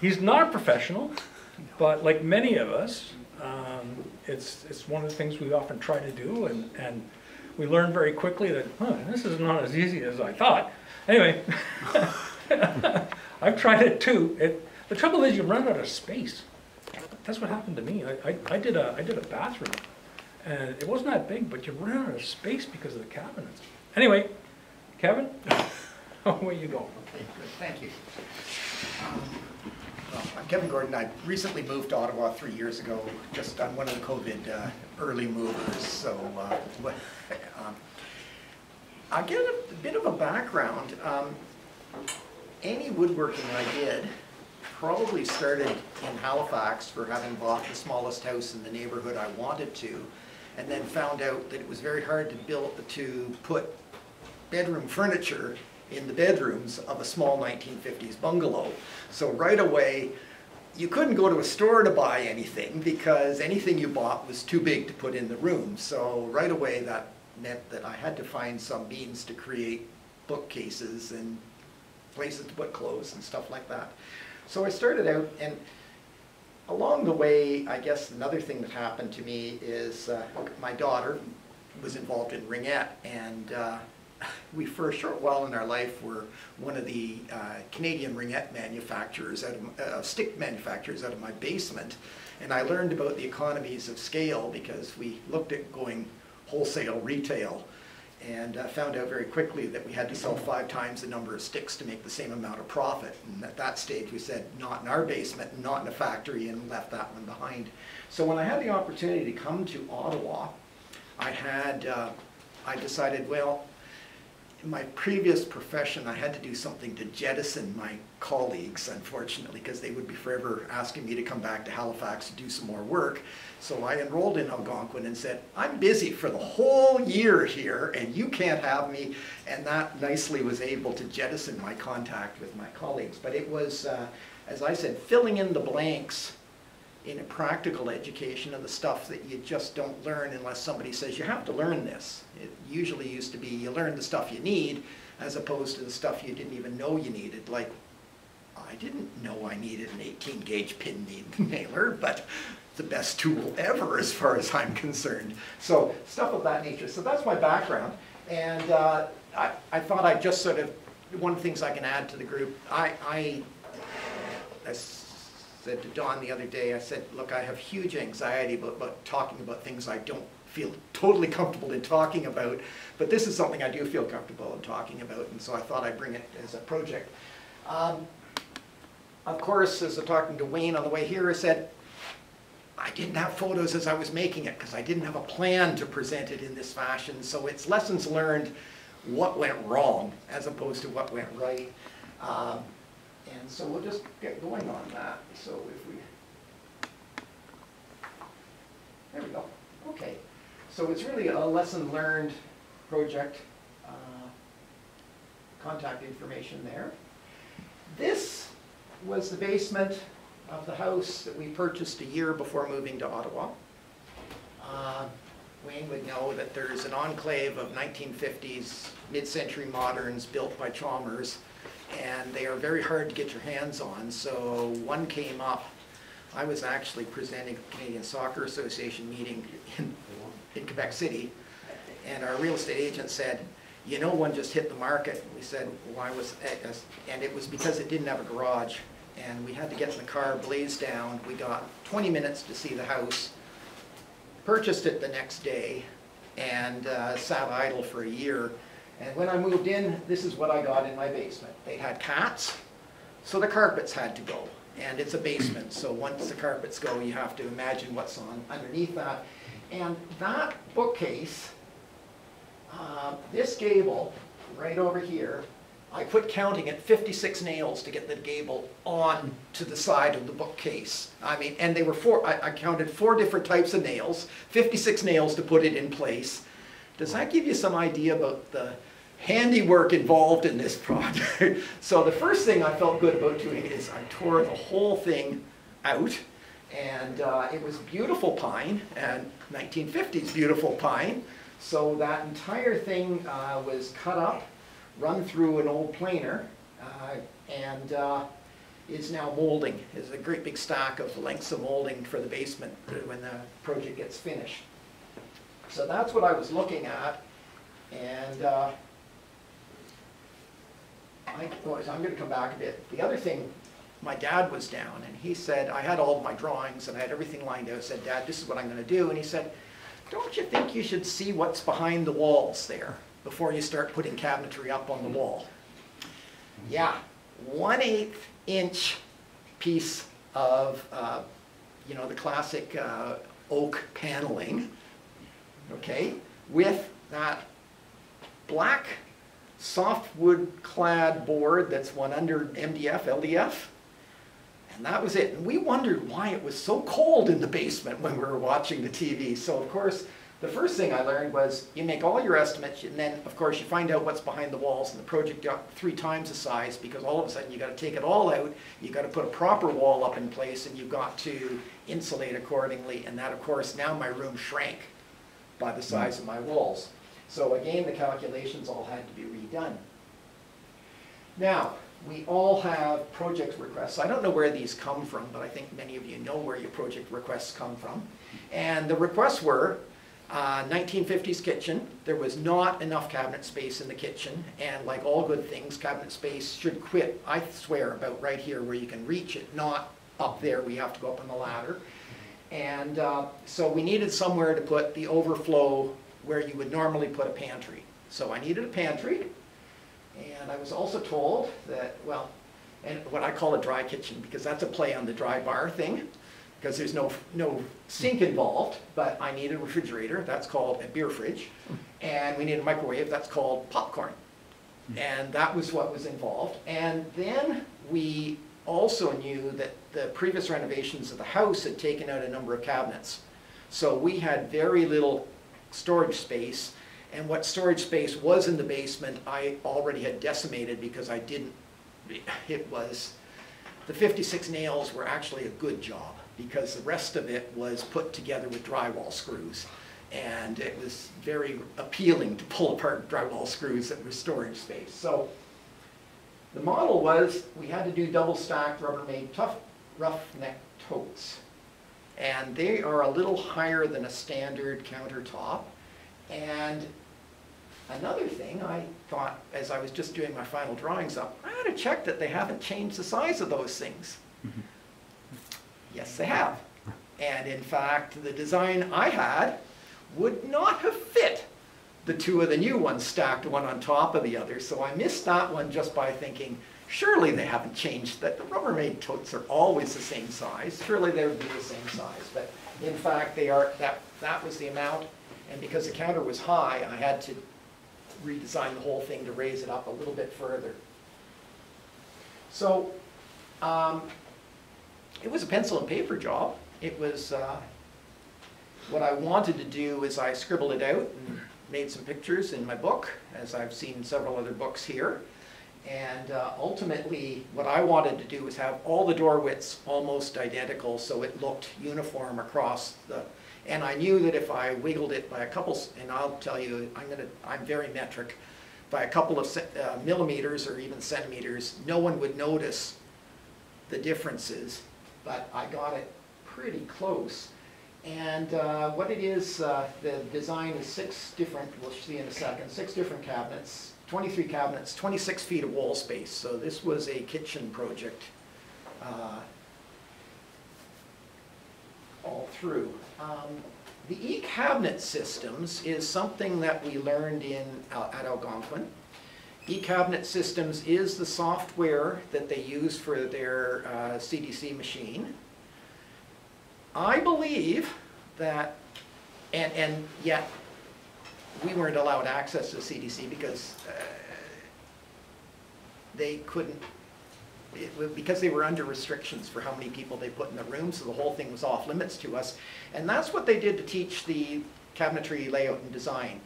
he's not a professional, but like many of us, um, it's, it's one of the things we often try to do, and, and we learn very quickly that, huh, this is not as easy as I thought. Anyway, I've tried it too. It, the trouble is you run out of space. That's what happened to me. I, I, I did a, I did a bathroom, and it wasn't that big, but you run out of space because of the cabinets. Anyway, Kevin, away you go. Okay, good, thank you. Um, I'm Kevin Gordon. I recently moved to Ottawa three years ago, just on one of the COVID uh, early movers, so uh, um, I'll give a bit of a background. Um, Any woodworking I did probably started in Halifax for having bought the smallest house in the neighborhood I wanted to, and then found out that it was very hard to build, to put bedroom furniture in the bedrooms of a small 1950s bungalow. So right away, you couldn't go to a store to buy anything because anything you bought was too big to put in the room. So right away, that meant that I had to find some means to create bookcases and places to put clothes and stuff like that. So I started out, and along the way, I guess another thing that happened to me is uh, my daughter was involved in Ringette, and uh, we, for a short while in our life, were one of the uh, Canadian ringette manufacturers, of, uh, stick manufacturers out of my basement. And I learned about the economies of scale because we looked at going wholesale retail and uh, found out very quickly that we had to sell five times the number of sticks to make the same amount of profit. And at that stage, we said, not in our basement, not in a factory, and left that one behind. So when I had the opportunity to come to Ottawa, I had, uh, I decided, well, in my previous profession, I had to do something to jettison my colleagues, unfortunately, because they would be forever asking me to come back to Halifax to do some more work. So I enrolled in Algonquin and said, I'm busy for the whole year here, and you can't have me. And that nicely was able to jettison my contact with my colleagues. But it was, uh, as I said, filling in the blanks in a practical education of the stuff that you just don't learn unless somebody says you have to learn this. It usually used to be you learn the stuff you need as opposed to the stuff you didn't even know you needed. Like, I didn't know I needed an 18 gauge pin nailer, but the best tool ever as far as I'm concerned. So stuff of that nature. So that's my background. And uh, I, I thought I'd just sort of, one of the things I can add to the group, I, I, I said to Don the other day, I said, look, I have huge anxiety about, about talking about things I don't feel totally comfortable in talking about, but this is something I do feel comfortable in talking about, and so I thought I'd bring it as a project. Um, of course, as I'm talking to Wayne on the way here, I said, I didn't have photos as I was making it because I didn't have a plan to present it in this fashion, so it's lessons learned what went wrong as opposed to what went right. Um, and so we'll just get going on that. So if we, there we go. Okay. So it's really a lesson learned project. Uh, contact information there. This was the basement of the house that we purchased a year before moving to Ottawa. Uh, Wayne would know that there's an enclave of 1950s mid-century moderns built by Chalmers and they are very hard to get your hands on. So one came up. I was actually presenting the Canadian Soccer Association meeting in, in Quebec City, and our real estate agent said, you know one just hit the market. We said, why was that? And it was because it didn't have a garage. And we had to get in the car, blaze down. We got 20 minutes to see the house, purchased it the next day, and uh, sat idle for a year. And when I moved in, this is what I got in my basement. They had cats, so the carpets had to go. And it's a basement, so once the carpets go, you have to imagine what's on underneath that. And that bookcase, uh, this gable, right over here, I put counting at 56 nails to get the gable on to the side of the bookcase. I mean, and they were four, I, I counted four different types of nails, 56 nails to put it in place. Does that give you some idea about the handiwork involved in this project? so the first thing I felt good about doing is I tore the whole thing out and uh, it was beautiful pine and 1950s beautiful pine. So that entire thing uh, was cut up, run through an old planer, uh, and uh, is now molding, is a great big stack of lengths of molding for the basement when the project gets finished. So that's what I was looking at, and, uh, I, boys, I'm gonna come back a bit. The other thing, my dad was down, and he said, I had all of my drawings, and I had everything lined out, I said, Dad, this is what I'm gonna do, and he said, don't you think you should see what's behind the walls there, before you start putting cabinetry up on the wall? Yeah, one-eighth inch piece of, uh, you know, the classic uh, oak paneling, okay, with that black softwood clad board that's one under MDF, LDF. And that was it. And we wondered why it was so cold in the basement when we were watching the TV. So of course, the first thing I learned was you make all your estimates and then of course you find out what's behind the walls and the project got three times the size because all of a sudden you got to take it all out, you got to put a proper wall up in place and you've got to insulate accordingly and that of course now my room shrank by the size of my walls. So again, the calculations all had to be redone. Now, we all have project requests. I don't know where these come from, but I think many of you know where your project requests come from. And the requests were uh, 1950s kitchen. There was not enough cabinet space in the kitchen, and like all good things, cabinet space should quit, I swear, about right here where you can reach it, not up there you have to go up on the ladder. And uh, so we needed somewhere to put the overflow where you would normally put a pantry. So I needed a pantry, and I was also told that, well, and what I call a dry kitchen, because that's a play on the dry bar thing, because there's no, no sink involved, but I need a refrigerator, that's called a beer fridge, and we need a microwave, that's called popcorn. And that was what was involved. And then we also knew that the previous renovations of the house had taken out a number of cabinets. So we had very little storage space, and what storage space was in the basement, I already had decimated because I didn't, it was, the 56 nails were actually a good job because the rest of it was put together with drywall screws. And it was very appealing to pull apart drywall screws that were storage space. So the model was we had to do double stacked Rubbermaid tough roughneck totes. And they are a little higher than a standard countertop. And another thing, I thought as I was just doing my final drawings up, I ought to check that they haven't changed the size of those things. Mm-hmm. Yes, they have. And in fact, the design I had would not have fit the two of the new ones stacked one on top of the other. So I missed that one just by thinking, surely they haven't changed, that the Rubbermaid totes are always the same size. Surely they would be the same size. But in fact, they are, that, that was the amount. And because the counter was high, I had to redesign the whole thing to raise it up a little bit further. So, um, it was a pencil and paper job. It was, uh, what I wanted to do is I scribbled it out and made some pictures in my book, as I've seen several other books here. And uh, ultimately, what I wanted to do was have all the door widths almost identical so it looked uniform across the, and I knew that if I wiggled it by a couple, and I'll tell you, I'm gonna, I'm very metric, by a couple of uh, millimeters or even centimeters, no one would notice the differences, but I got it pretty close. And uh, what it is, uh, the design is six different, we'll see in a second, six different cabinets, 23 cabinets, 26 feet of wall space. So this was a kitchen project uh, all through. Um, The e-cabinet systems is something that we learned in, uh, at Algonquin. E-cabinet systems is the software that they use for their uh, CNC machine. I believe that, and, and yet, we weren't allowed access to CNC because uh, they couldn't, it because they were under restrictions for how many people they put in the room, so the whole thing was off limits to us. And that's what they did to teach the cabinetry layout and design.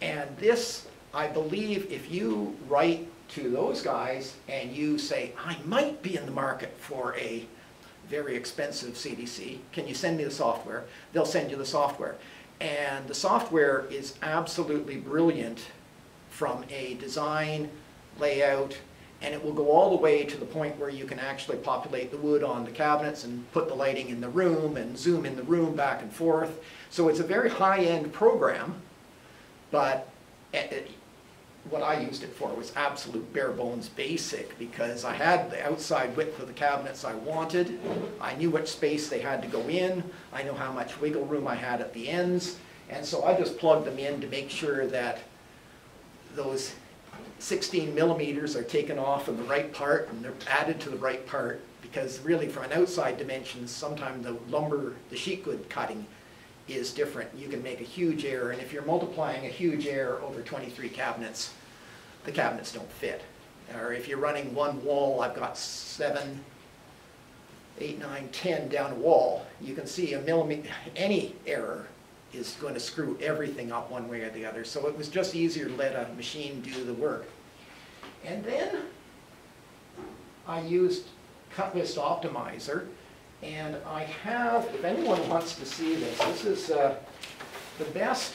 And this, I believe, if you write to those guys and you say, I might be in the market for a very expensive CNC, can you send me the software? They'll send you the software. And the software is absolutely brilliant from a design, layout, And it will go all the way to the point where you can actually populate the wood on the cabinets and put the lighting in the room and zoom in the room back and forth. So it's a very high-end program, but eh, eh, what I used it for was absolute bare bones basic because I had the outside width of the cabinets I wanted. I knew which space they had to go in. I know how much wiggle room I had at the ends. And so I just plugged them in to make sure that those 16 millimeters are taken off in the right part and they're added to the right part. Because really from an outside dimension, sometimes the lumber, the sheet good cutting is different. You can make a huge error, and if you're multiplying a huge error over 23 cabinets, the cabinets don't fit. Or if you're running one wall, I've got seven, eight, nine, 10 down a wall, you can see a millimeter, any error is going to screw everything up one way or the other. So it was just easier to let a machine do the work. And then I used Cutlist Optimizer, and I have, if anyone wants to see this, this is uh, the best,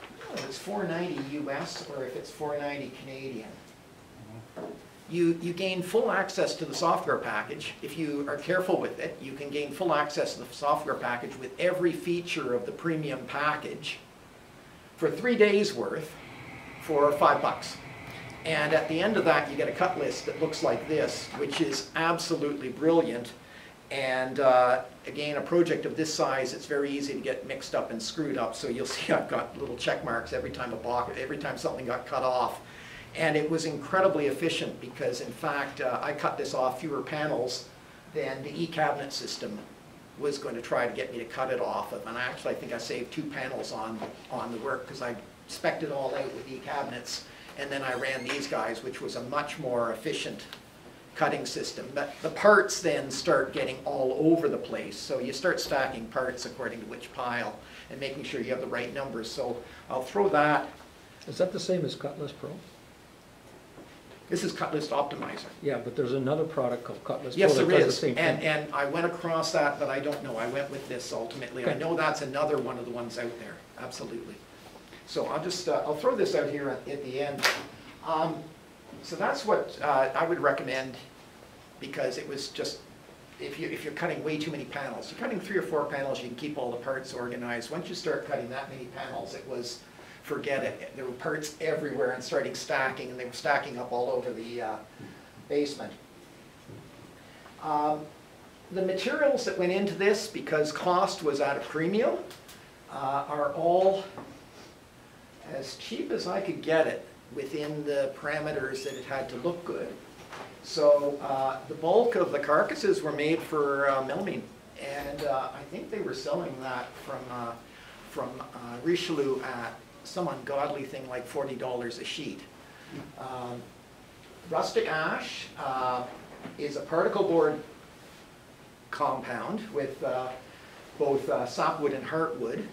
I if it's 490 US or if it's 490 Canadian. You, you gain full access to the software package. If you are careful with it, you can gain full access to the software package with every feature of the premium package for three days worth for five bucks. And at the end of that, you get a cut list that looks like this, which is absolutely brilliant. And uh, again, a project of this size, it's very easy to get mixed up and screwed up. So you'll see I've got little check marks every time a box, every time something got cut off. And it was incredibly efficient because in fact, uh, I cut this off fewer panels than the e-cabinet system was going to try to get me to cut it off of. And I actually, I think I saved two panels on, on the work because I spec'd it all out with e-cabinets. And then I ran these guys, which was a much more efficient cutting system. But the parts then start getting all over the place. So you start stacking parts according to which pile and making sure you have the right numbers. So I'll throw that. Is that the same as Cutlass Pro? This is Cutlist Optimizer. Yeah, but there's another product called Cutlass Pro Yes, there does the And, and I went across that, but I don't know. I went with this ultimately. I know that's another one of the ones out there, absolutely. So I'll just, uh, I'll throw this out here at, at the end. Um, so that's what, uh, I would recommend because it was just, if you, if you're cutting way too many panels, you're cutting three or four panels, you can keep all the parts organized. Once you start cutting that many panels, it was, forget it. There were parts everywhere and starting stacking, and they were stacking up all over the uh, basement. Um, The materials that went into this, because cost was at a premium, uh, are all as cheap as I could get it within the parameters that it had to look good. So uh, the bulk of the carcasses were made for uh, Melamine, and uh, I think they were selling that from, uh, from uh, Richelieu at some ungodly thing like forty dollars a sheet. Um, Rustic ash uh, is a particle board compound with both sapwood and heartwood,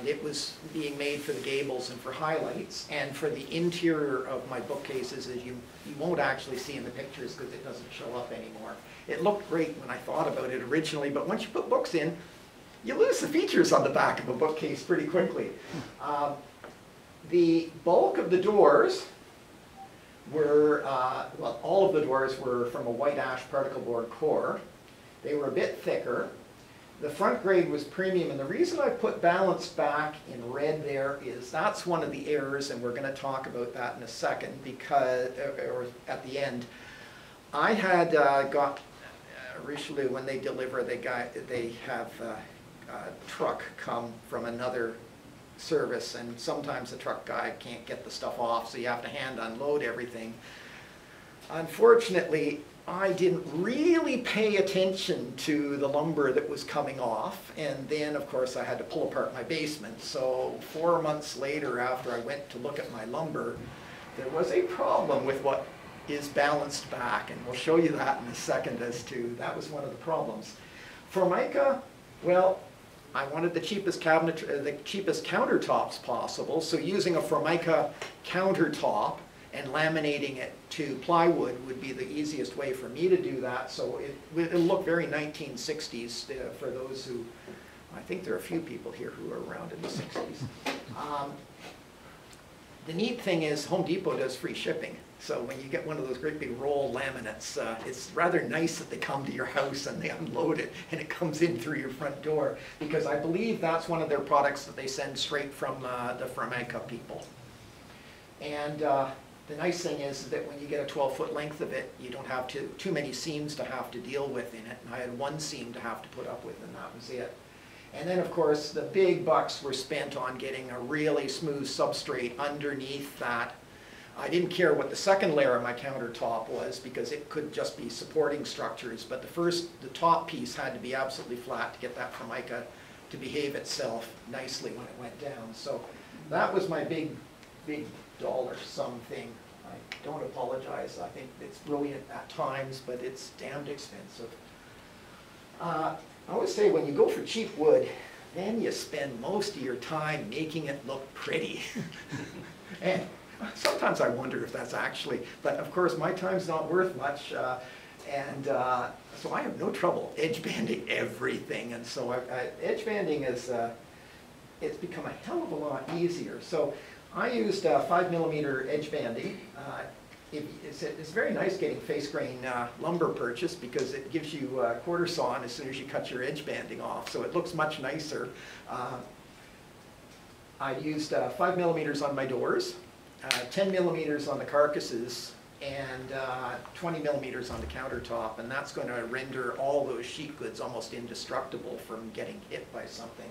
and it was being made for the gables and for highlights, and for the interior of my bookcases, as you, you won't actually see in the pictures because it doesn't show up anymore. It looked great when I thought about it originally, but once you put books in, you lose the features on the back of a bookcase pretty quickly. Um, The bulk of the doors were, uh, well, all of the doors were from a white ash particle board core. They were a bit thicker. The front grade was premium, and the reason I put balance back in red there is that's one of the errors, and we're gonna talk about that in a second, because, or at the end. I had uh, got uh, Richelieu, when they deliver, they got, they have uh, a truck come from another service, and sometimes the truck guy can't get the stuff off, so you have to hand unload everything. Unfortunately, I didn't really pay attention to the lumber that was coming off, and then, of course, I had to pull apart my basement. So four months later, after I went to look at my lumber, there was a problem with what is balanced back, and we'll show you that in a second as to, that was one of the problems. Formica, well, I wanted the cheapest cabinet, uh, the cheapest countertops possible, so using a Formica countertop and laminating it to plywood would be the easiest way for me to do that, so it, it'll look very 1960s uh, for those who, I think there are a few people here who are around in the 60s. Um, the neat thing is Home Depot does free shipping. So when you get one of those great big roll laminates, uh, it's rather nice that they come to your house and they unload it and it comes in through your front door. Because I believe that's one of their products that they send straight from uh, the Formica people. And uh, the nice thing is that when you get a 12-foot length of it, you don't have to, too many seams to have to deal with in it. And I had one seam to have to put up with and that was it. And then, of course, the big bucks were spent on getting a really smooth substrate underneath that. I didn't care what the second layer of my countertop was because it could just be supporting structures, but the first, the top piece had to be absolutely flat to get that formica to behave itself nicely when it went down. So that was my big, big dollar sum thing. I don't apologize, I think it's brilliant at times, but it's damned expensive. Uh, I always say when you go for cheap wood, then you spend most of your time making it look pretty. and sometimes I wonder if that's actually, but of course my time's not worth much. Uh, and uh, so I have no trouble edge banding everything. And so I, I, edge banding is, uh, it's become a hell of a lot easier. So I used uh, five millimeter edge banding. Uh, it- It's, it's very nice getting face grain uh, lumber purchased because it gives you a quarter sawn as soon as you cut your edge banding off, so it looks much nicer. Uh, I used uh, five millimeters on my doors, uh, 10 millimeters on the carcasses, and uh, 20 millimeters on the countertop, and that's going to render all those sheet goods almost indestructible from getting hit by something.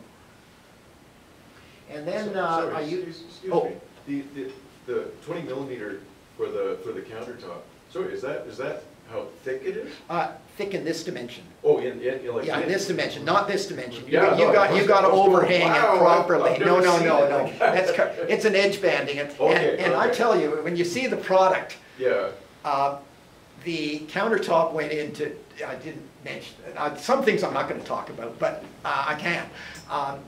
And then So- uh, sorry, I used... excuse- Excuse oh. me, the, the, the twenty millimeter for the, for the countertop, sorry, is that, is that how thick it is? Uh, thick in this dimension. Oh, in, in, in like. Yeah, in this dimension, not this dimension. You Yeah, got, you no, got, I you was- got to I was overhang wow, it I've- properly. I've No, never no, seen no, it no. like that. That's, it's an edge banding. And, Okay, and I okay. tell you, when you see the product, Yeah, uh, the countertop went into, I didn't mention, uh, some things I'm not gonna talk about, but uh, I can. Um,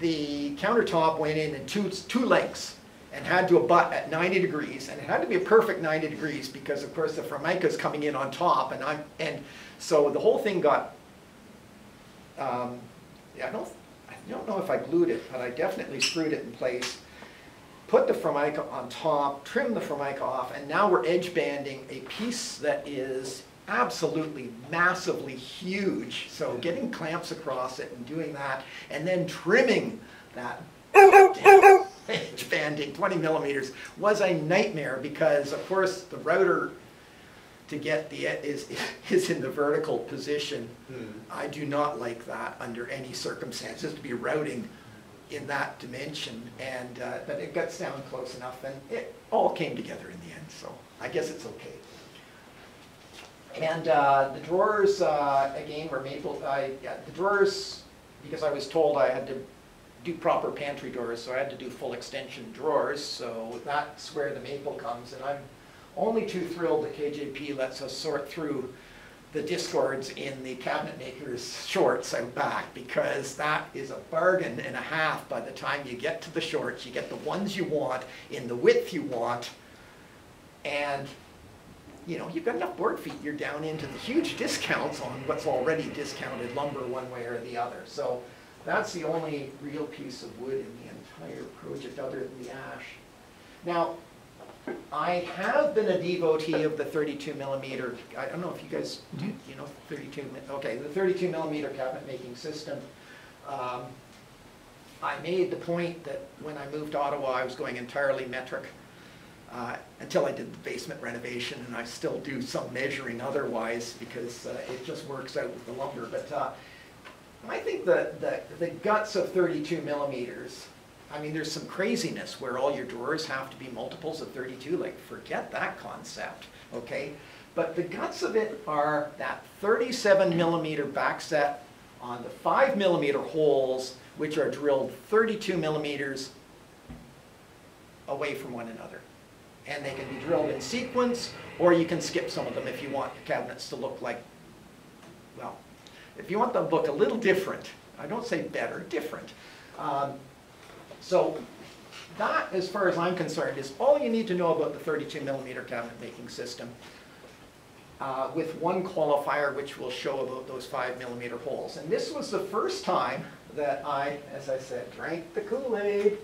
The countertop went in in two, two lengths and had to abut at 90 degrees, and it had to be a perfect 90 degrees because of course the Formica is coming in on top, and I'm, and so the whole thing got, um, I don't, I don't know if I glued it, but I definitely screwed it in place. Put the formica on top, trim the formica off, and now we're edge banding a piece that is absolutely massively huge. So getting clamps across it and doing that, and then trimming that edge banding, 20 millimeters, was a nightmare because, of course, the router to get the, is, is in the vertical position. Hmm. I do not like that under any circumstances, to be routing in that dimension, and, uh, but it got down close enough, and it all came together in the end, so I guess it's okay. And uh, the drawers, uh, again, were maple, I, yeah, the drawers, because I was told I had to do proper pantry doors, so I had to do full extension drawers, so that's where the maple comes, and I'm only too thrilled that KJP lets us sort through the discords in the cabinet maker's shorts out back, because that is a bargain and a half by the time you get to the shorts. You get the ones you want, in the width you want, and, you know, you've got enough board feet, you're down into the huge discounts on what's already discounted lumber one way or the other. So that's the only real piece of wood in the entire project, other than the ash. Now, I have been a devotee of the 32 millimeter, I don't know if you guys do, you know, 32, mi- okay, the 32 millimeter cabinet making system. Um, I made the point that when I moved to Ottawa, I was going entirely metric, uh, until I did the basement renovation, and I still do some measuring otherwise, because uh, it just works out with the lumber, but uh, I think the, the, the guts of 32 millimeters, I mean, there's some craziness where all your drawers have to be multiples of 32, like, forget that concept, okay? But the guts of it are that 37 millimeter backset on the 5 millimeter holes, which are drilled 32 millimeters away from one another. And they can be drilled in sequence, or you can skip some of them if you want the cabinets to look like, well, if you want them to look a little different, I don't say better, different. Um, So that, as far as I'm concerned, is all you need to know about the 32 millimeter cabinet making system. uh, With one qualifier which will show about those five millimeter holes. And this was the first time that I, as I said, drank the Kool-Aid.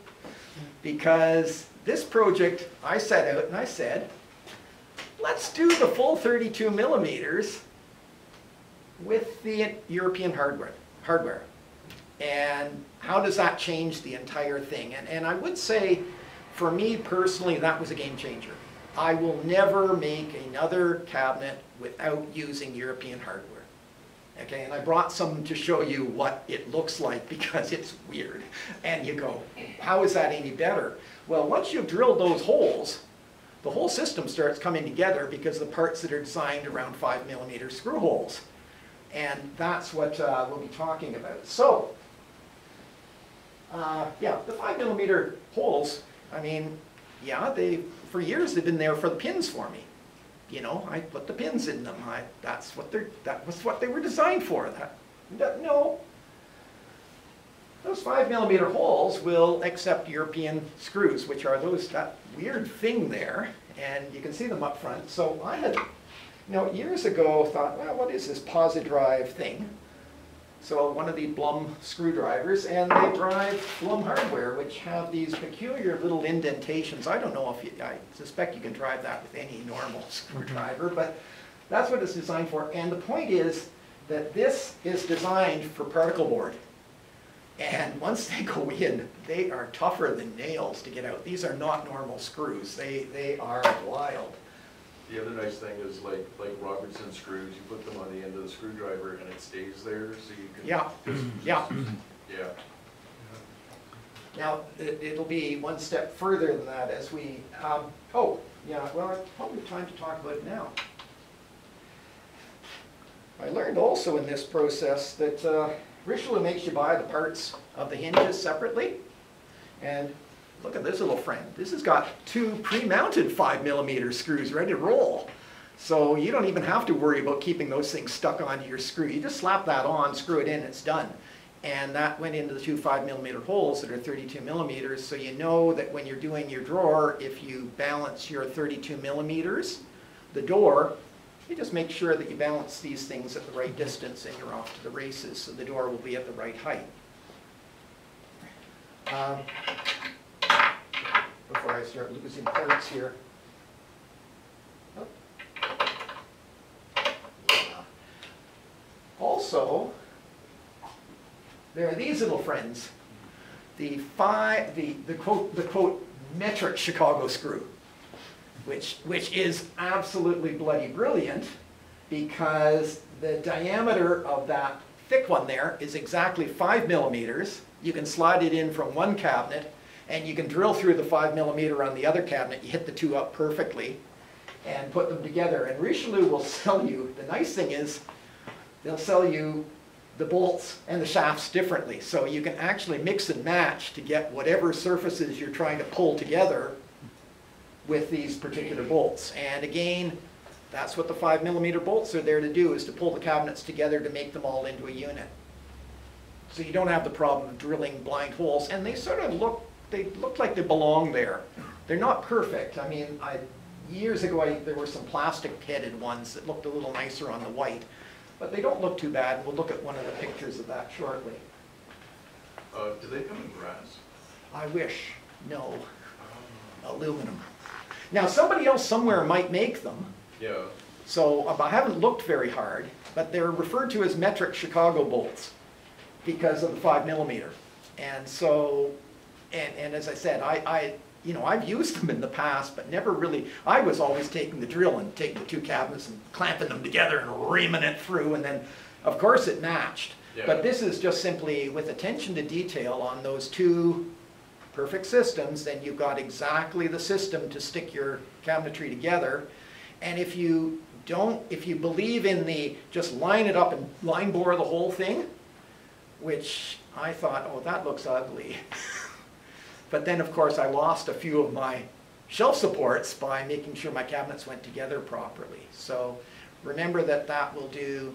Because this project, I set out and I said, let's do the full 32 millimeters with the European hardware, hardware. And how does that change the entire thing? And, and I would say, for me personally, that was a game changer. I will never make another cabinet without using European hardware. Okay, and I brought some to show you what it looks like because it's weird. And you go, how is that any better? Well, once you've drilled those holes, the whole system starts coming together because the parts that are designed around five millimeter screw holes. And that's what uh, we'll be talking about. So, uh, yeah, the five millimeter holes, I mean, yeah, they, for years they've been there for the pins for me. You know, I put the pins in them. I, that's what they're, that was what they were designed for. That, that- no. Those five millimeter holes will accept European screws, which are those, that weird thing there, and you can see them up front. So I had, you know, years ago thought, well, what is this Pozidriv thing? So one of the Blum screwdrivers, and they drive Blum hardware, which have these peculiar little indentations. I don't know if you, I suspect you can drive that with any normal screwdriver, but that's what it's designed for. And the point is that this is designed for particle board. And once they go in, they are tougher than nails to get out. These are not normal screws. They, they are wild. The other nice thing is like, like Robertson screws, you put them on the end of the screwdriver and it stays there, so you can. Yeah, just- yeah. Yeah. Now, it, it'll be one step further than that as we, um, oh, yeah, well, it's probably time to talk about it now. I learned also in this process that, uh, Richelieu makes you buy the parts of the hinges separately. And look at this little friend. This has got two pre-mounted five millimeter screws ready to roll. So you don't even have to worry about keeping those things stuck onto your screw. You just slap that on, screw it in, it's done. And that went into the two five millimeter holes that are 32 millimeters. So you know that when you're doing your drawer, if you balance your 32 millimeters, the door, you just make sure that you balance these things at the right distance and you're off to the races. So the door will be at the right height. Um, Before I start losing parts here. Also, there are these little friends. The five, the, the quote, the quote, metric Chicago screw, which, which is absolutely bloody brilliant because the diameter of that thick one there is exactly five millimeters. You can slide it in from one cabinet and you can drill through the five millimeter on the other cabinet. You hit the two up perfectly and put them together. And Richelieu will sell you, the nice thing is, they'll sell you the bolts and the shafts differently. So you can actually mix and match to get whatever surfaces you're trying to pull together with these particular bolts. And again, that's what the five millimeter bolts are there to do, is to pull the cabinets together to make them all into a unit. So you don't have the problem of drilling blind holes, and they sort of look, they look like they belong there. They're not perfect. I mean, I, years ago, I, there were some plastic headed ones that looked a little nicer on the white, but they don't look too bad. We'll look at one of the pictures of that shortly. Uh, do they come in brass? I wish, no, aluminum. Now, somebody else somewhere might make them, Yeah, so uh, I haven't looked very hard, but they're referred to as metric Chicago bolts because of the five millimeter. And so, and, and as I said, I, I, you know, I've used them in the past, but never really, I was always taking the drill and taking the two cabinets and clamping them together and reaming it through, and then, of course, it matched. Yeah. But this is just simply with attention to detail on those two perfect systems, then you've got exactly the system to stick your cabinetry together. And if you don't, if you believe in the, just line it up and line bore the whole thing, which I thought, oh, that looks ugly. But then, of course, I lost a few of my shelf supports by making sure my cabinets went together properly. So remember that that will do,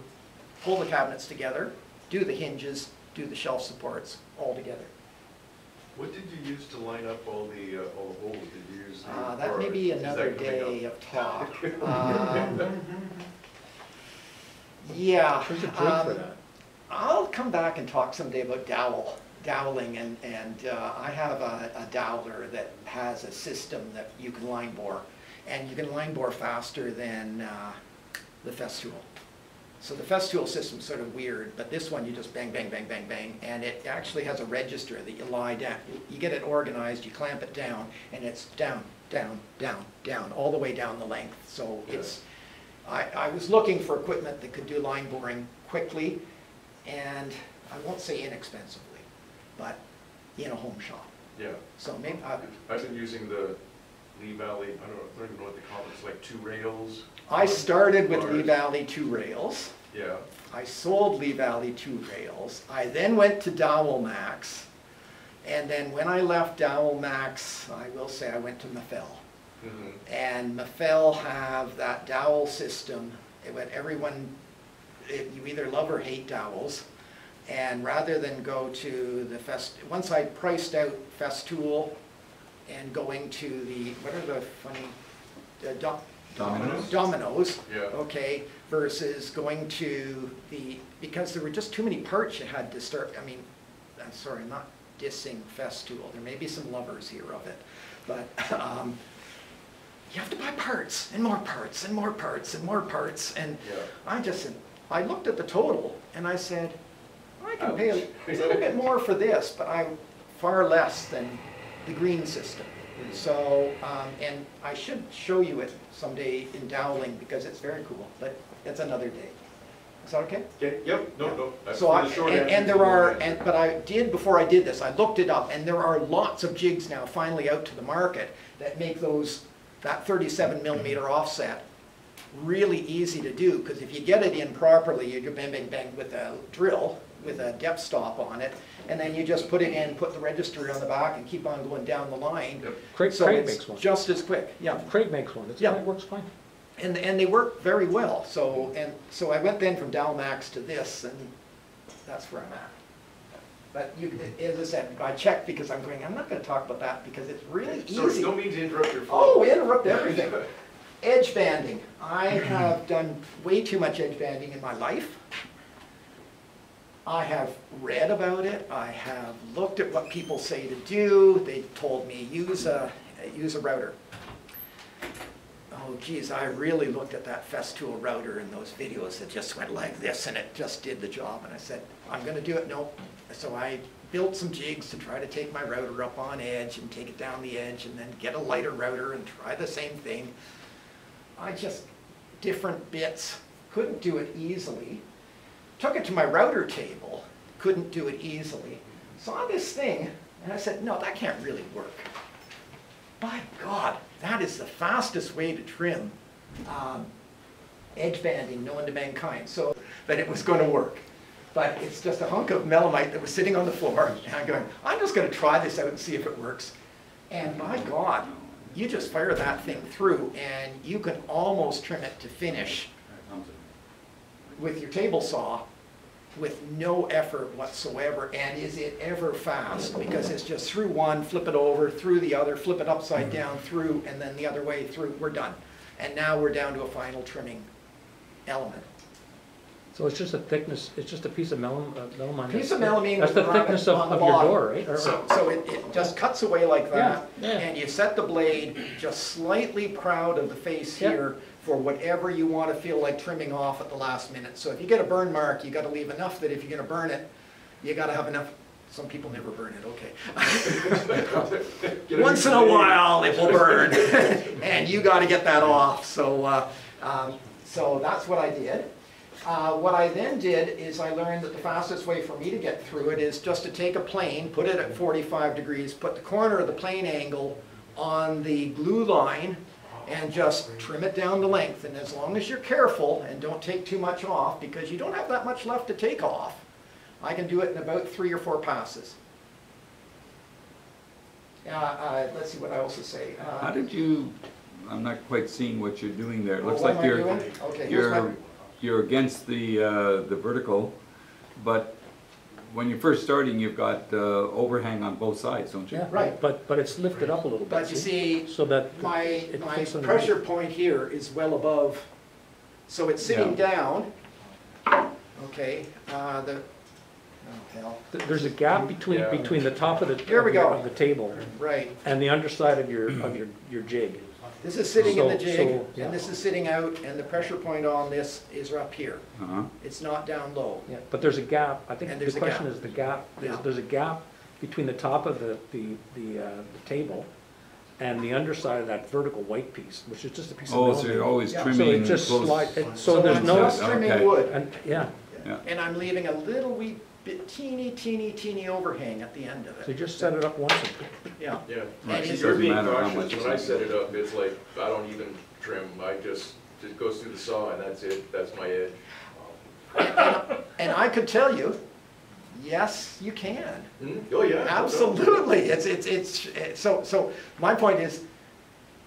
pull the cabinets together, do the hinges, do the shelf supports all together. What did you use to line up all the, uh, all the holes? Did you use? the- Uh, that or may be is that another coming day up? of talk. Um, Yeah. There's a drill for um, that. I'll come back and talk someday about dowel, doweling, and, and uh, I have a, a doweler that has a system that you can line bore, and you can line bore faster than uh, the Festool. So the Festool system's sort of weird, but this one you just bang, bang, bang, bang, bang, and it actually has a register that you lie down. You get it organized, you clamp it down, and it's down, down, down, down, all the way down the length. So it's, I, I was looking for equipment that could do line boring quickly, and I won't say inexpensively, but in a home shop. Yeah. So maybe, uh, I've been using the Lee Valley, I don't know, I don't even know what they call it, it's like two rails. I started with Lee Bars. Valley two rails. Yeah, I sold Lee Valley two rails. I then went to Dowelmax. And then when I left Dowelmax, I will say I went to Mafell. mhm, And Mafell have that dowel system, it went, everyone, it- you either love or hate dowels. And rather than go to the Fest, once I priced out Festool and going to the, what are the funny, uh, Do- Domino's? Domino's. Yeah. Okay, versus going to the, because there were just too many parts you had to start, I mean, I'm sorry, I'm not dissing Festool, there may be some lovers here of it, but, um, you have to buy parts, and more parts, and more parts, and more parts, and Yeah. I just, I looked at the total, and I said, I can pay a Ouch. little bit more for this, but I'm far less than the green system. So, um, and I should show you it someday in Dowling, because it's very cool, but it's another day. Is that okay? okay, yep, no, no. that's So I, and, and there are, and, but I did, before I did this, I looked it up, and there are lots of jigs now finally out to the market that make those, that thirty-seven millimeter offset really easy to do, because if you get it in properly, you go bang, bang, bang with a drill, with a depth stop on it, and then you just put it in, put the register on the back, and keep on going down the line. Yep. Craig, So Craig it's makes one. just as quick, yeah. Craig makes one, it's, Yeah. it works fine. And, and they work very well, so, and, so I went then from Dowelmax to this, and that's where I'm at. But you, as I said, I checked because I'm going, I'm not gonna talk about that because it's really Sorry, easy. don't mean to interrupt your flow. Oh, interrupt everything. Edge banding, I have done way too much edge banding in my life. I have read about it, I have looked at what people say to do, they told me, use a, use a router. Oh geez, I really looked at that Festool router in those videos that just went like this and it just did the job. And I said, I'm gonna do it, no. So I built some jigs to try to take my router up on edge and take it down the edge and then get a lighter router and try the same thing. I just, different bits, couldn't do it easily. Took it to my router table, couldn't do it easily. Saw this thing and I said, no, that can't really work. By God, that is the fastest way to trim um, edge banding known to mankind, so that it was going to work. But it's just a hunk of melamite that was sitting on the floor, and I'm going, I'm just going to try this out and see if it works. And by God, you just fire that thing through, and you can almost trim it to finish with your table saw with no effort whatsoever, and is it ever fast? Because it's just through one, flip it over, through the other, flip it upside down, through, and then the other way through, we're done. And now we're down to a final trimming element. So it's just a thickness, it's just a piece of melam, uh, melamine. Piece of melamine That's the thickness of, of your door, right? Or- So, so it, it just cuts away like that, Yeah, yeah. and you set the blade just slightly proud of the face here for whatever you want to feel like trimming off at the last minute. So if you get a burn mark, you got to leave enough that if you're going to burn it, you got to have enough, some people never burn it, okay. Once in a while, it will burn, and you got to get that off, so, uh, um, so that's what I did. Uh, What I then did is I learned that the fastest way for me to get through it is just to take a plane, put it at 45 degrees, put the corner of the plane angle on the glue line, and just trim it down the length. And as long as you're careful and don't take too much off, because you don't have that much left to take off, I can do it in about three or four passes. Uh, uh, Let's see what I also say. Uh, How did you, I'm not quite seeing what you're doing there. It Oh, looks what like you're. Okay, you're, you're against the, uh, the vertical, but when you're first starting, you've got uh, overhang on both sides, don't you? Yeah, Right. But, but it's lifted up a little bit, but you see, So that. my, it my fits underneath. pressure point here is well above, so it's sitting down. Okay, uh, the, Oh, hell. Th- There's a gap between, Yeah. between the top of the. Here we of your- go. Of the table Right. and the underside of your, of your, your jig. This is sitting in the So- jig, so, yeah. and this is sitting out, and the pressure point on this is up here. Uh-huh. It's not down low. Yeah, but there's a gap, I think And the there's a question gap. is the gap, there's, Yeah. there's a gap between the top of the, the, the, uh, the table and the underside of that vertical white piece, which is just a piece of Oh, so you're always Yeah. So trimming it just close. slide, it- So so there's I'm no, just trimming Okay. wood, and, yeah, Yeah. and I'm leaving a little wee bit teeny, teeny, teeny overhang at the end of it. so you just set it up once and Yeah. Yeah, Right, it you're doesn't being matter how cautious, much when I it's- set it up, it's like, I don't even trim, I just, just goes through the saw and that's it, that's my edge. And I could tell you, yes, you can. Hmm? Oh, yeah. Absolutely, it's, it's, it's, it's- so, so, my point is,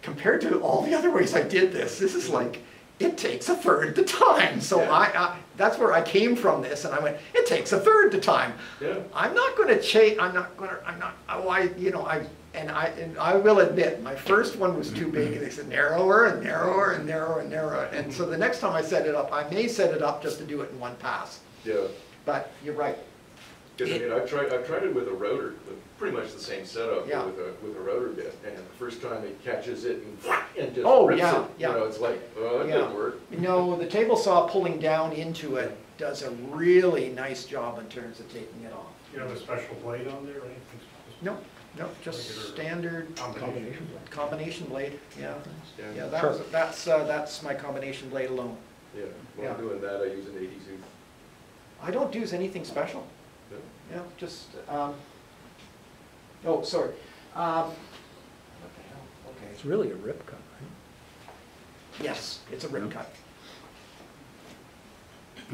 compared to all the other ways I did this, this is like, it takes a third the time, so Yeah. I, I, that's where I came from this, and I went, it takes a third the time. Yeah, I'm not gonna cha, I'm not gonna, I'm not, oh, I, you know, I, and I, and I will admit, my first one was too big, and they said narrower and narrower and narrower and narrower, and so the next time I set it up, I may set it up just to do it in one pass, yeah. but you're right, Because I mean, I've tried, I've tried it with a router, pretty much the same setup, Yeah. with a, with a router bit. And the first time it catches it and, and just Oh, rips yeah, it, you know, it's like, oh, that Yeah. didn't work. No, the table saw pulling down into it does a really nice job in terms of taking it off. You have a special blade on there or anything? No, no, just standard Combination. combination blade, yeah. Yeah, Yeah, that was, that's, uh, that's my combination blade alone. yeah. When I'm doing that, I use an eighty tooth. I don't use anything special, Yeah. yeah, just, um, oh, sorry. Um, What the hell, okay. it's really a rip cut, right? Yes, it's a rip cut.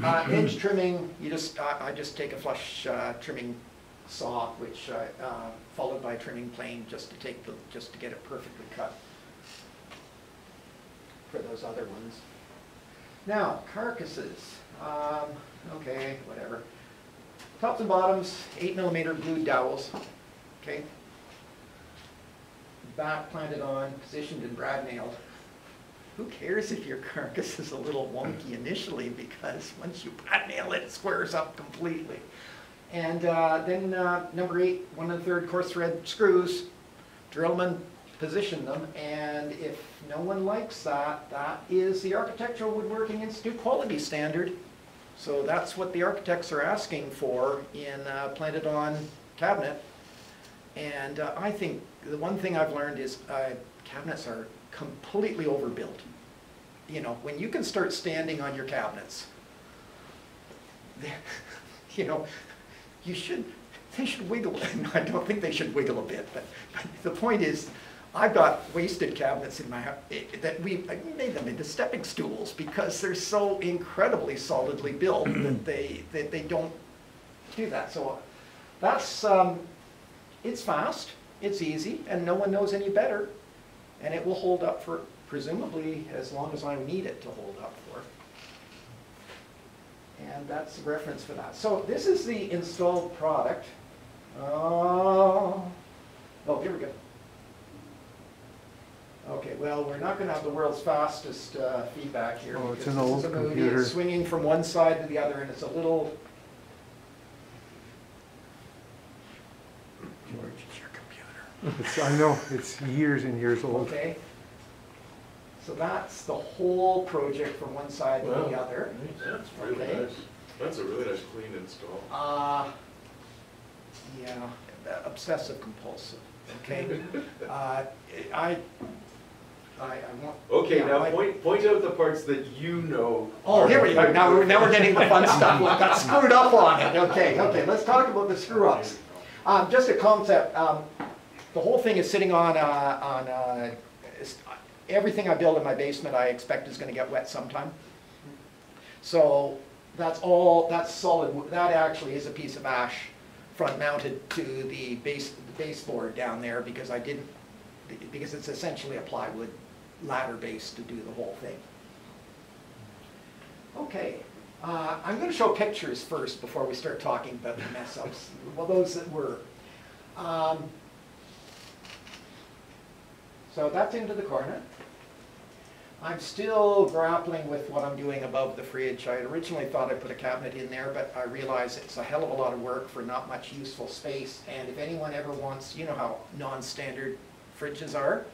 Uh, edge trimming, you just, I, I just take a flush, uh, trimming saw, which, uh, uh, followed by a trimming plane, just to take the, just to get it perfectly cut. For those other ones. Now, carcasses, um, okay, whatever. Tops and bottoms, eight millimeter glued dowels, okay? Back planted on, positioned and brad nailed. Who cares if your carcass is a little wonky initially, because once you brad nail it, it squares up completely. And uh, then uh, number eight, one and a third coarse thread screws, drill them position them, and if no one likes that, that is the Architectural Woodworking Institute quality standard. So that's what the architects are asking for in uh, planted on cabinet. And uh, I think, the one thing I've learned is uh, cabinets are completely overbuilt. You know, when you can start standing on your cabinets, you know, you should, they should wiggle. No, I don't think they should wiggle a bit, but, but the point is, I've got wasted cabinets in my, hou- eh, that we, I made them into stepping stools because they're so incredibly solidly built that they, that they don't do that. So that's, um, it's fast, it's easy, and no one knows any better. And it will hold up for presumably as long as I need it to hold up for. And that's the reference for that. So this is the installed product. Oh, oh, here we go. Okay, well, we're not gonna have the world's fastest uh, feedback here. Oh, it's an old is a movie. computer. It's swinging from one side to the other, and it's a little. George, it's your computer. It's, I know, it's years and years old. Okay? So that's the whole project from one side to the other. That's really Okay. nice. That's a really nice clean install. Uh, yeah, obsessive compulsive, okay? Uh, I, I, I want. Okay, yeah, now I- point, point out the parts that you know. Oh, here we go, now we're, now we're getting the fun stuff, we got screwed up on it, okay, okay, let's talk about the screw ups. Um, just a concept, um, the whole thing is sitting on, uh, on, uh, everything I build in my basement, I expect is gonna get wet sometime. So, that's all, that's solid, that actually is a piece of ash front mounted to the base, the baseboard down there, because I didn't, because it's essentially a plywood ladder base to do the whole thing. Okay, uh, I'm gonna show pictures first before we start talking about the mess ups, well, those that were. Um, So that's into the corner. I'm still grappling with what I'm doing above the fridge. I originally thought I'd put a cabinet in there, but I realize it's a hell of a lot of work for not much useful space. And if anyone ever wants, you know how non-standard fridges are?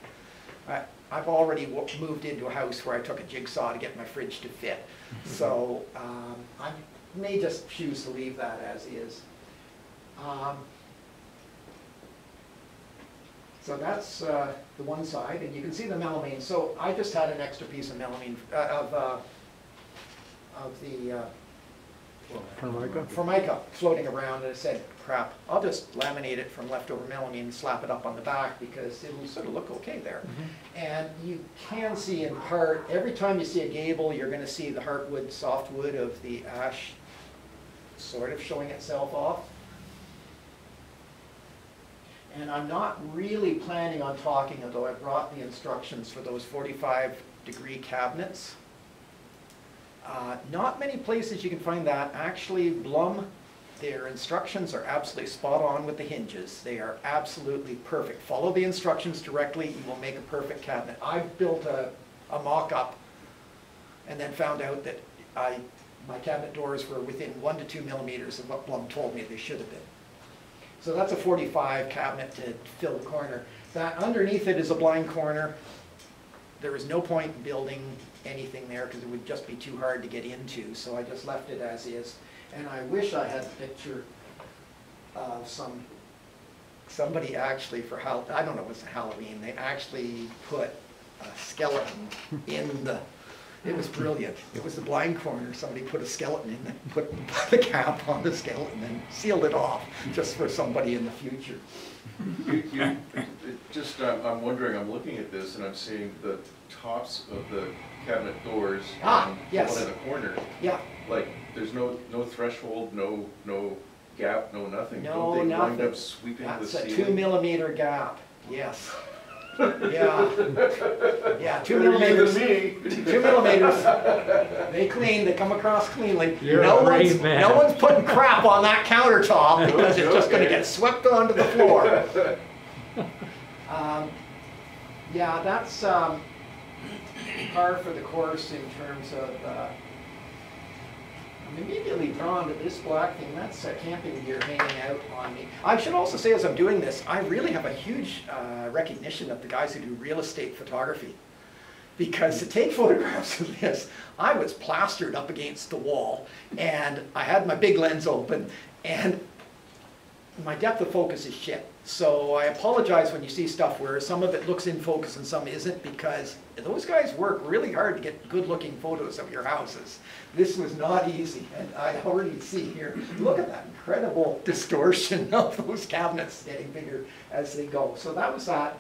I, I've already moved into a house where I took a jigsaw to get my fridge to fit. So, um, I may just choose to leave that as is. Um, So that's uh, the one side, and you can see the melamine. So I just had an extra piece of melamine, uh, of, uh, of the uh, Formica? Formica floating around, and I said, crap, I'll just laminate it from leftover melamine and slap it up on the back, because it'll sort of look okay there. And you can see in part, every time you see a gable, you're gonna see the heartwood, softwood of the ash sort of showing itself off. And I'm not really planning on talking, although I brought the instructions for those forty-five degree cabinets. Uh, Not many places you can find that. Actually, Blum, their instructions are absolutely spot on with the hinges. They are absolutely perfect. Follow the instructions directly, you will make a perfect cabinet. I built a, a mock-up and then found out that I, my cabinet doors were within one to two millimeters of what Blum told me they should have been. So that's a 45 cabinet to fill the corner. That, underneath it is a blind corner. There is no point in building anything there because it would just be too hard to get into, so I just left it as is. And I wish I had a picture of some, somebody actually for Hal, I don't know it's Halloween, they actually put a skeleton in the, it was brilliant. It was the blind corner, somebody put a skeleton in it, put the cap on the skeleton and sealed it off, just for somebody in the future. You, you, just, I'm, I'm wondering, I'm looking at this and I'm seeing the tops of the cabinet doors. Ah, and yes. One in the corner, Yeah, like, there's no, no threshold, no, no gap, no nothing. No, Don't they wind up sweeping the that's a ceiling? two millimeter gap, yes. Yeah, yeah, two Better you millimeters. than me. Two millimeters. They clean, they come across cleanly. You're No a brave one's, man. no one's putting crap on that countertop because it's just gonna Okay. get swept onto the floor. Um, Yeah, that's, um, par for the course in terms of, uh, I'm immediately drawn to this black thing, that's a camping gear hanging out on me. I should also say as I'm doing this, I really have a huge uh, recognition of the guys who do real estate photography. Because to take photographs of this, I was plastered up against the wall and I had my big lens open and my depth of focus is shit. So I apologize when you see stuff where some of it looks in focus and some isn't because those guys work really hard to get good looking photos of your houses. This was not easy and I already see here, look at that incredible distortion of those cabinets getting bigger as they go. So that was that.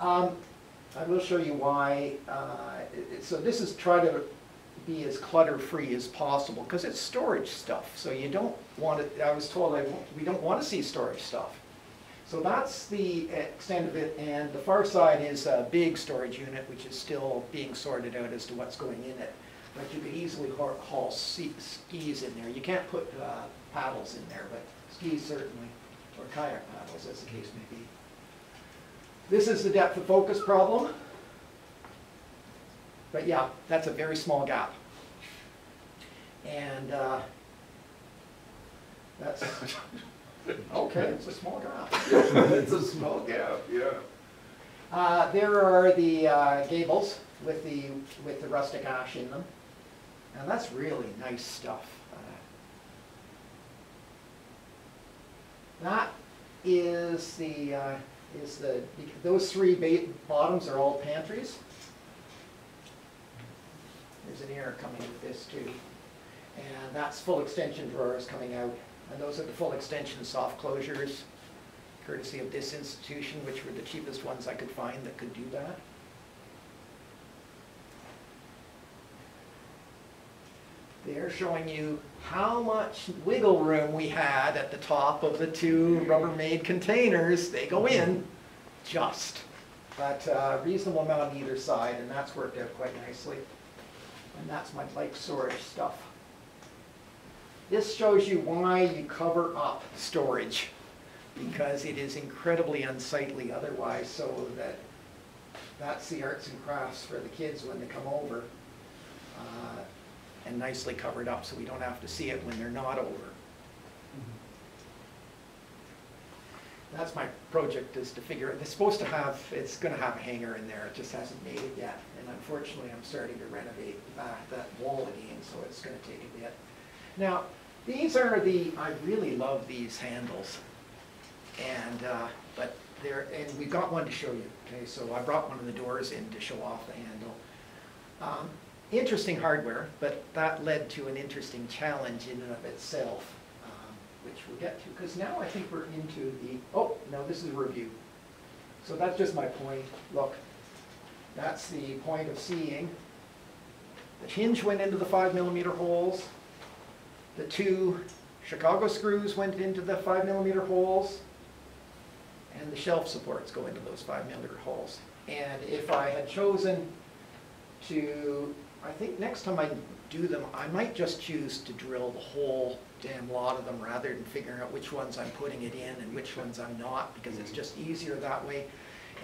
Um, I will show you why, uh, so this is try to be as clutter-free as possible, because it's storage stuff, so you don't want it, I was told I, we don't want to see storage stuff. So that's the extent of it, and the far side is a big storage unit, which is still being sorted out as to what's going in it. But you could easily haul, skis in there, you can't put uh, paddles in there, but skis certainly, or kayak paddles, as the case may be. This is the depth of focus problem. But yeah, that's a very small gap. And uh, that's, okay, it's a small gap. It's a small gap, yeah. Uh, There are the uh, gables with the, with the rustic ash in them. And that's really nice stuff. Uh, That is the, uh, is the, those three ba- bottoms are all pantries. There's an air coming with this too. And that's full extension drawers coming out. And those are the full extension soft closures, courtesy of this institution, which were the cheapest ones I could find that could do that. They're showing you how much wiggle room we had at the top of the two Rubbermaid containers. They go in just, but uh, reasonable amount on either side, and that's worked out quite nicely. And that's my light storage stuff. This shows you why you cover up storage, because it is incredibly unsightly otherwise, so that that's the arts and crafts for the kids when they come over. uh, And nicely covered up so we don't have to see it when they're not over. That's my project is to figure, it's supposed to have, it's gonna have a hangar in there, it just hasn't made it yet. And unfortunately, I'm starting to renovate back that wall again, so it's gonna take a bit. Now, these are the, I really love these handles. And, uh, but they're, and we've got one to show you, okay? So I brought one of the doors in to show off the handle. Um, Interesting hardware, but that led to an interesting challenge in and of itself, um, which we'll get to, because now I think we're into the, oh, no, this is a review. So that's just my point, look, that's the point of seeing. The hinge went into the five millimeter holes. The two Chicago screws went into the five millimeter holes. And the shelf supports go into those five millimeter holes. And if I had chosen to, I think next time I do them, I might just choose to drill the whole damn lot of them rather than figuring out which ones I'm putting it in and which ones I'm not, because it's mm-hmm. just easier that way.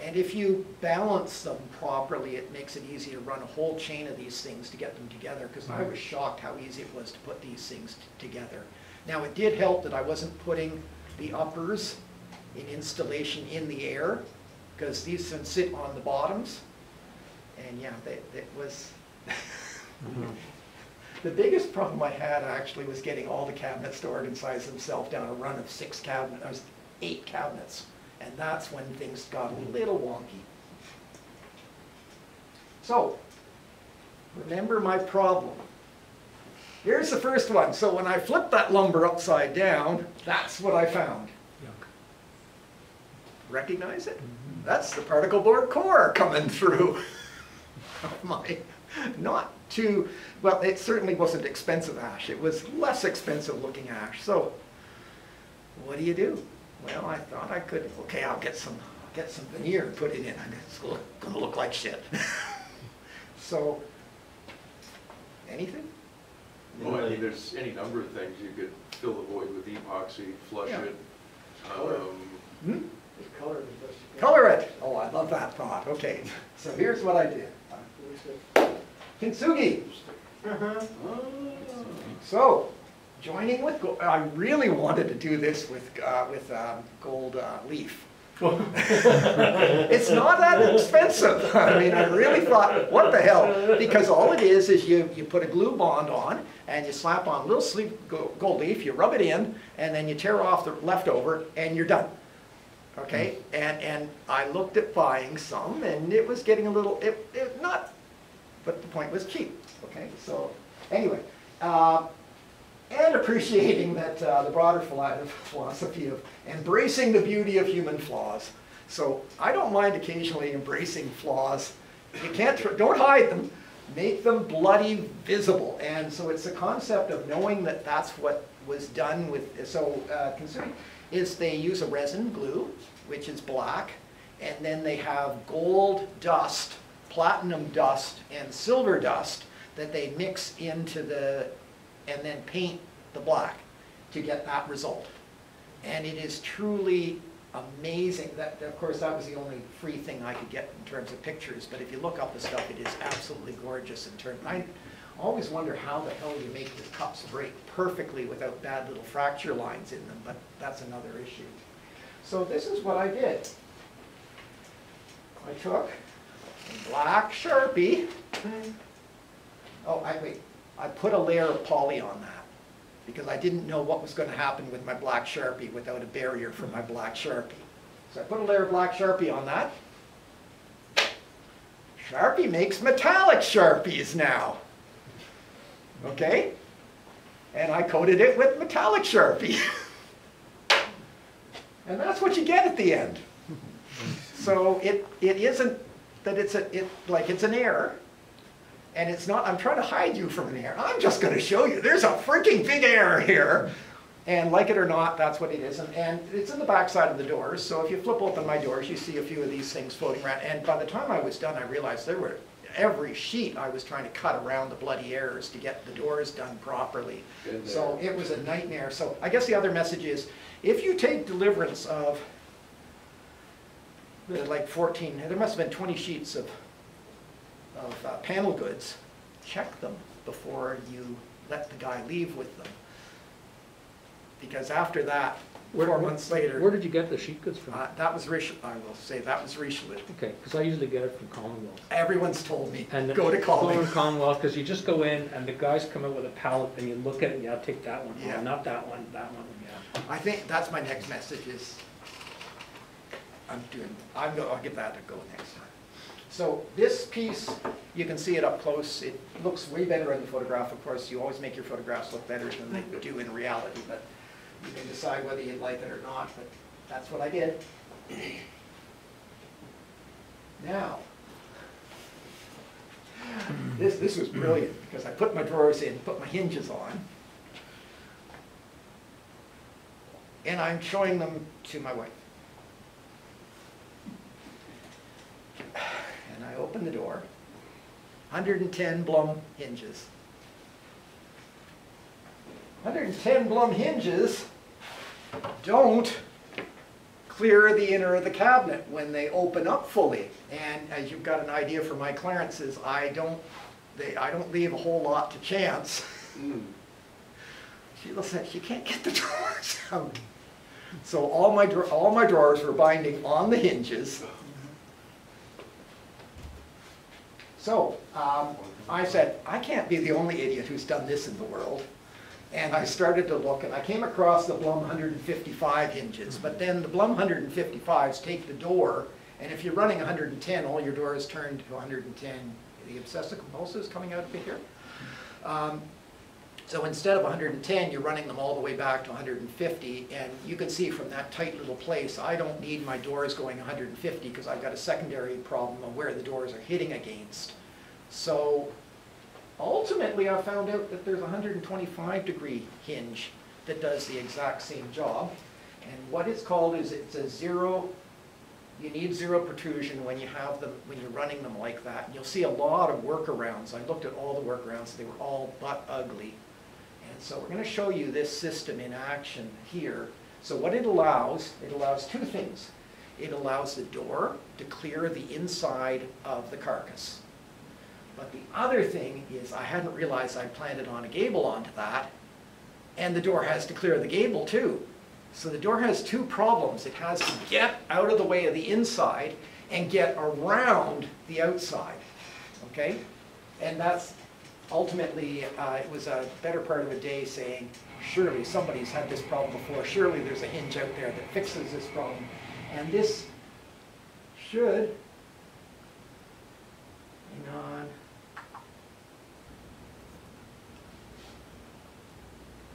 And if you balance them properly, it makes it easy to run a whole chain of these things to get them together, because I was shocked how easy it was to put these things together. Now, it did help that I wasn't putting the uppers in installation in the air, because these can sit on the bottoms. And yeah, that, that was, the biggest problem I had actually was getting all the cabinets to organize themselves down a run of six cabinets, eight cabinets. And that's when things got a little wonky. So, remember my problem. Here's the first one. So when I flipped that lumber upside down, that's what I found. Recognize it? Mm-hmm. That's the particle board core coming through. My, not too, well, it certainly wasn't expensive ash. It was less expensive looking ash. So what do you do? Well, I thought I could, okay, I'll get some, get some veneer and put it in. It's gonna- gonna look like shit. So, anything? Well, I mean, there's any number of things, you could fill the void with epoxy, flush Yeah. it. Color. um, Hmm? Color it. Oh, I love that thought. Okay, so here's what I did. Kintsugi. So, joining with, go- I really wanted to do this with, uh, with um, gold uh, leaf. It's not that expensive. I mean, I really thought, what the hell? Because all it is, is you, you put a glue bond on, and you slap on a little sleeve gold leaf, you rub it in, and then you tear off the leftover, and you're done. Okay, and, and I looked at buying some, and it was getting a little, it, it, not, but the point was cheap, okay? So, anyway, uh, and appreciating that, uh, the broader philosophy of embracing the beauty of human flaws. So, I don't mind occasionally embracing flaws. You can't, don't hide them, make them bloody visible. And so it's the concept of knowing that that's what was done with, so, uh, considering, is they use a resin glue, which is black, and then they have gold dust, platinum dust, and silver dust that they mix into the, and then paint the black to get that result. And it is truly amazing that, of course, that was the only free thing I could get in terms of pictures, but if you look up the stuff, it is absolutely gorgeous in terms, I always wonder how the hell you make the cups break perfectly without bad little fracture lines in them, but that's another issue. So this is what I did. I took black Sharpie. Hmm. Oh, I, wait, I put a layer of poly on that because I didn't know what was gonna happen with my black Sharpie without a barrier for my black Sharpie. So I put a layer of black Sharpie on that. Sharpie makes metallic Sharpies now. Okay? And I coated it with metallic Sharpie. And that's what you get at the end. So it, it isn't that it's a, it, like it's an error. And it's not, I'm trying to hide you from an error. I'm just gonna show you, there's a freaking big error here. And like it or not, that's what it is. And, and it's in the back side of the doors. So if you flip open my doors, you see a few of these things floating around. And by the time I was done, I realized there were, every sheet I was trying to cut around the bloody errors to get the doors done properly. So it was a nightmare. So I guess the other message is, if you take deliverance of uh, like 14, there must have been 20 sheets of, of uh, panel goods. Check them before you let the guy leave with them. Because after that, Where- four months later. Where did you get the sheet goods from? Uh, That was Richelieu, I will say, that was Richelieu. Okay, because I usually get it from Commonwealth. Everyone's told me, And go to Go to Commonwealth, because you just go in and the guys come out with a pallet and you look at it, yeah, take that one, Yeah. oh, not that one, that one, yeah. I think that's my next message is, I'm doing, I'm, go- I'll give that a go next time. So this piece, you can see it up close, it looks way better in the photograph, of course, you always make your photographs look better than they do in reality, but you can decide whether you like it or not, but that's what I did. Now, this, this was brilliant, because I put my drawers in, put my hinges on, and I'm showing them to my wife. And I open the door, 110 Blum hinges. 110 Blum hinges don't clear the inner of the cabinet when they open up fully. And as you've got an idea for my clearances, I don't, they, I don't leave a whole lot to chance. Mm. Sheila said, you can't get the drawers out. So all my, all my drawers were binding on the hinges. So, um, I said, I can't be the only idiot who's done this in the world. And I started to look, and I came across the Blum 155 hinges, but then the Blum 155s take the door, and if you're running 110, all your doors turn to 110. The obsessive compulsive is coming out of here. Um, so instead of 110, you're running them all the way back to 150, and you can see from that tight little place, I don't need my doors going 150 because I've got a secondary problem of where the doors are hitting against. So ultimately, I found out that there's a 125 degree hinge that does the exact same job. And what it's called is it's a zero, you need zero protrusion when you have them, when you're running them like that. And you'll see a lot of workarounds. I looked at all the workarounds, they were all but ugly. So we're gonna show you this system in action here. So what it allows, it allows two things. It allows the door to clear the inside of the carcass. But the other thing is, I hadn't realized I planted on a gable onto that, and the door has to clear the gable too. So the door has two problems. It has to get out of the way of the inside and get around the outside, okay? And that's ultimately, uh, it was a better part of a day saying, surely somebody's had this problem before, surely there's a hinge out there that fixes this problem. And this should, hang on.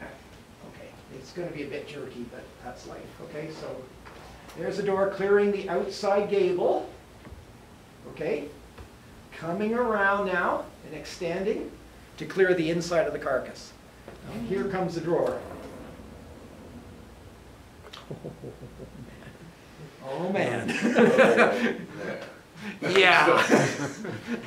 Okay, it's gonna be a bit jerky, but that's life, okay? So there's the door clearing the outside gable, okay? Coming around now and extending to clear the inside of the carcass. Now, here comes the drawer. Oh, man. Yeah.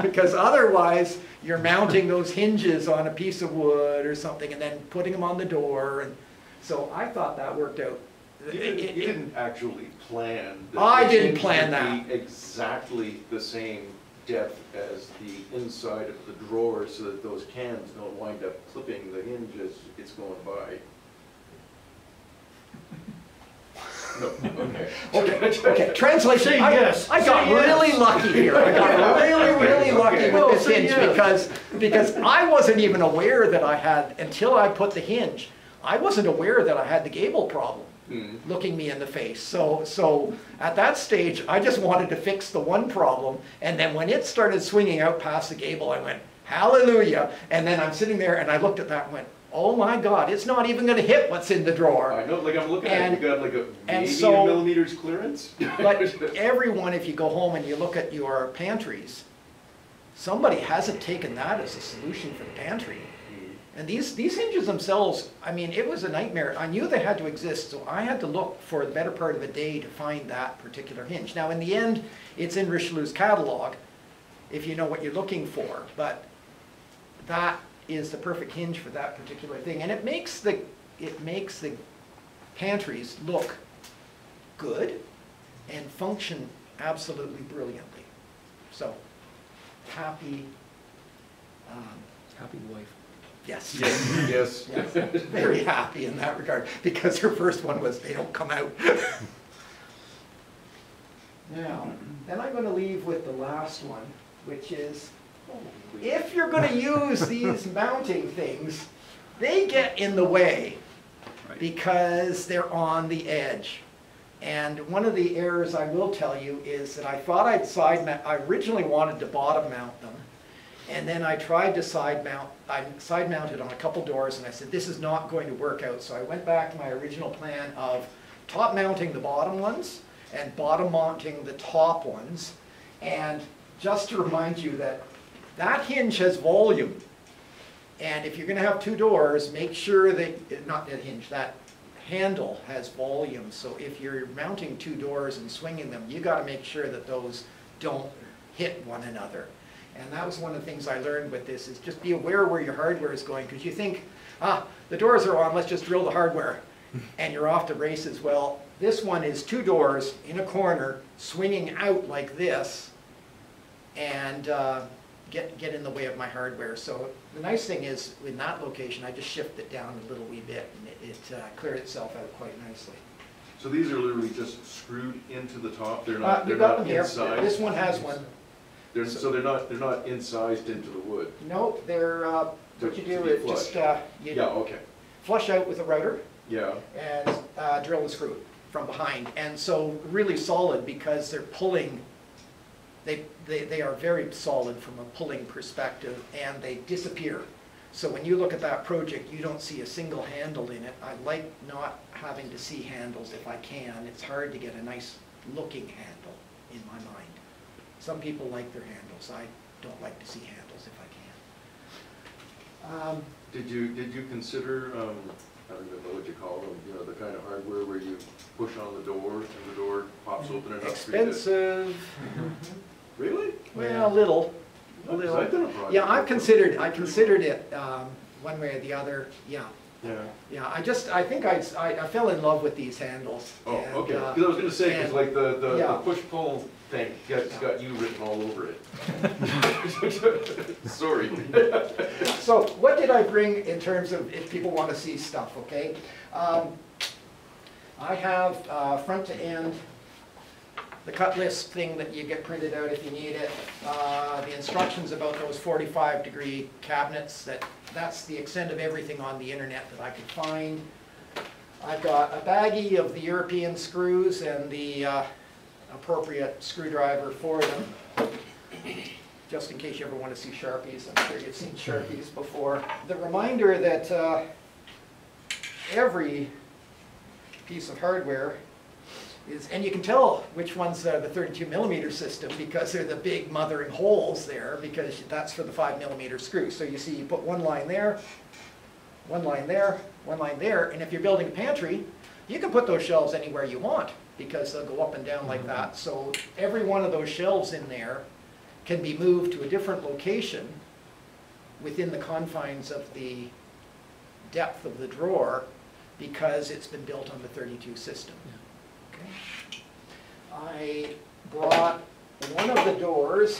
Because otherwise, you're mounting those hinges on a piece of wood or something and then putting them on the door. And so I thought that worked out. You It- didn't, it- you didn't actually plan. that I didn't plan be Exactly the same depth as the inside of the drawer so that those cans don't wind up clipping the hinge as it's going by. No, okay. Okay, okay, translation, Say I, yes. I got Say yes. really lucky here. I got really, really lucky Okay. with No, this hinge yes. because, because I wasn't even aware that I had, until I put the hinge, I wasn't aware that I had the gable problem Hmm. looking me in the face. So, so at that stage, I just wanted to fix the one problem. And then when it started swinging out past the gable, I went, hallelujah. And then I'm sitting there and I looked at that and went, oh my God, it's not even gonna hit what's in the drawer. I know, like I'm looking at it, And- you got like a and so- millimeters clearance? But everyone, if you go home and you look at your pantries, somebody hasn't taken that as a solution for the pantry. And these, these hinges themselves, I mean, it was a nightmare. I knew they had to exist, so I had to look for the better part of a day to find that particular hinge. Now, in the end, it's in Richelieu's catalog, if you know what you're looking for, but that is the perfect hinge for that particular thing. And it makes the, it makes the pantries look good and function absolutely brilliantly. So, happy, um, Happy wife. Yes. Yes. Yes, Very happy in that regard, because her first one was, they don't come out. Now, then I'm gonna leave with the last one, which is, if you're gonna use these mounting things, they get in the way Right. because they're on the edge. And one of the errors I will tell you is that I thought I'd side mount, I originally wanted to bottom mount them. And then I tried to side mount, I side mounted on a couple doors and I said, this is not going to work out. So I went back to my original plan of top mounting the bottom ones and bottom mounting the top ones. And just to remind you that that hinge has volume. And if you're gonna have two doors, make sure that, not that hinge, that handle has volume. So if you're mounting two doors and swinging them, you gotta make sure that those don't hit one another. And that was one of the things I learned with this, is just be aware where your hardware is going, because you think, ah, the doors are on, let's just drill the hardware, and you're off to races. Well, this one is two doors in a corner, swinging out like this, and uh, get, get in the way of my hardware. So the nice thing is, in that location, I just shift it down a little wee bit, and it- it uh, cleared itself out quite nicely. So these are literally just screwed into the top, they're Uh, not, You they're got not them here, inside? this one has one. They're, so they're not, they're not incised into the wood? No, they're, uh, what To- you to do be is just, uh, Yeah, okay, flush out with a router, yeah, and uh, drill the screw from behind. And so really solid because they're pulling, they, they, they are very solid from a pulling perspective and they disappear. So when you look at that project, you don't see a single handle in it. I like not having to see handles if I can. It's hard to get a nice looking handle in my mind. Some people like their handles. I don't like to see handles if I can. Um, Did you, did you consider, um, I don't know what you call them, you know, the kind of hardware where you push on the door and the door pops open and? Expensive. Really? Well, a little, a little. A project Yeah, I've considered, I considered it, um, one way or the other, yeah. Yeah, Yeah, I just, I think I, I I fell in love with these handles. oh, and, okay, uh, because I was gonna say, because and- like the, the, the Yeah. push-pull thing, got, got you written all over it. Sorry. So what did I bring in terms of if people want to see stuff, okay? Um, I have uh, front to end, the cut list thing that you get printed out if you need it, uh, the instructions about those 45 degree cabinets, that, that's the extent of everything on the internet that I could find. I've got a baggie of the European screws and the uh, appropriate screwdriver for them just in case you ever want to see Sharpies, I'm sure you've seen Sharpies before. The reminder that uh, every piece of hardware is, and you can tell which ones are the 32 millimeter system because they're the big mothering holes there because that's for the 5 millimeter screw. So you see you put one line there, one line there, one line there, and if you're building a pantry, you can put those shelves anywhere you want because they'll go up and down like that. So every one of those shelves in there can be moved to a different location within the confines of the depth of the drawer because it's been built on the 32 system. Okay. I brought one of the doors,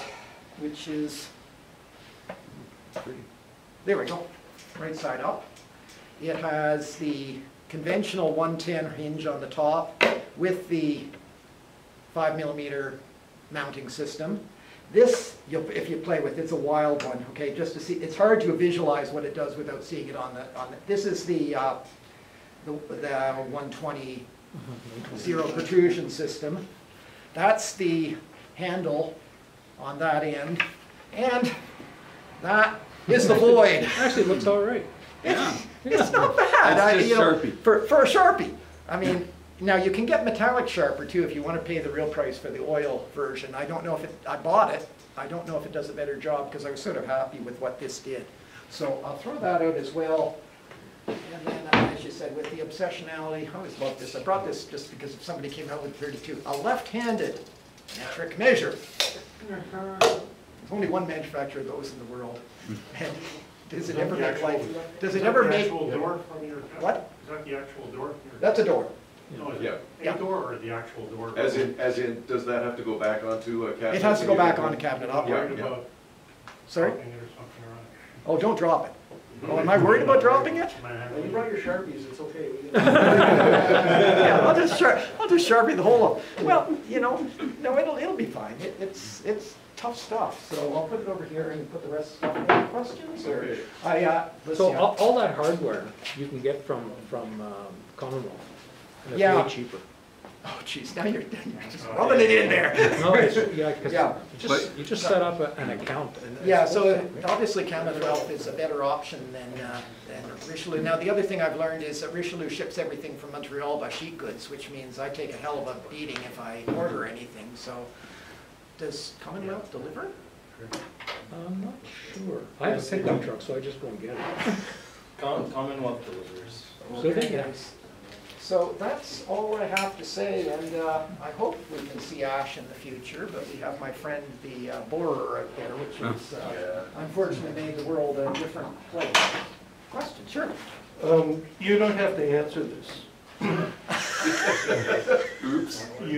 which is, there we go, right side up. It has the conventional 110 hinge on the top with the 5 millimeter mounting system. This, if you play with, it's a wild one, okay, just to see, it's hard to visualize what it does without seeing it on the, on the, this is the, uh, the the 120 zero protrusion system. That's the handle on that end, and that is the void. Actually, it looks all right. Yeah. It's not bad. That's I- just you know, Sharpie. For, for a Sharpie. I mean, now you can get metallic sharper too if you want to pay the real price for the oil version. I don't know if it, I bought it. I don't know if it does a better job because I was sort of happy with what this did. So I'll throw that out as well. And then, uh, as you said, with the obsessionality, I always loved this. I brought this just because if somebody came out with 32, a left-handed metric measure. There's only one manufacturer of those in the world. And does it Is that ever make life, does it ever make, actual door from your? What? Is that the actual door? that's a door. No, is Yeah. it Yeah. a door or the actual door? As in, as in, does that have to go back onto a cabinet? It has to go back on the cabinet, I'm I'll, Yeah, worried yeah. about sorry? dropping it or something around. Oh, don't drop it. Oh, am I worried about dropping it? Well, you brought your Sharpies, it's okay. Yeah, I'll just sharp, I'll just sharpie the whole up. Well, you know, no, it'll, it'll be fine. It, it's, it's tough stuff. So I'll put it over here and put the rest of stuff. Any questions or? Okay. I, uh, let's So all, all that hardware you can get from, from um, Commonwealth. And it's Yeah. way cheaper. Oh, jeez, now you're, you're just rubbing it in there. No, it's, yeah, because Yeah. you just, you just set up a- an account and. Yeah, so set, right? obviously Commonwealth is a better option than, uh, than Richelieu. Now, the other thing I've learned is that Richelieu ships everything from Montreal by sheet goods, which means I take a hell of a beating if I order anything, so. Does Commonwealth deliver? I'm not sure. I have a pickup truck, so I just go and get it. Com- Commonwealth delivers. So they- yeah. nice. So that's all I have to say, and uh, I hope we can see ash in the future, but we have my friend, the uh, borer out there, which is uh, unfortunately made the world a different place. Question, sure. Um, you don't have to answer this. Oops. You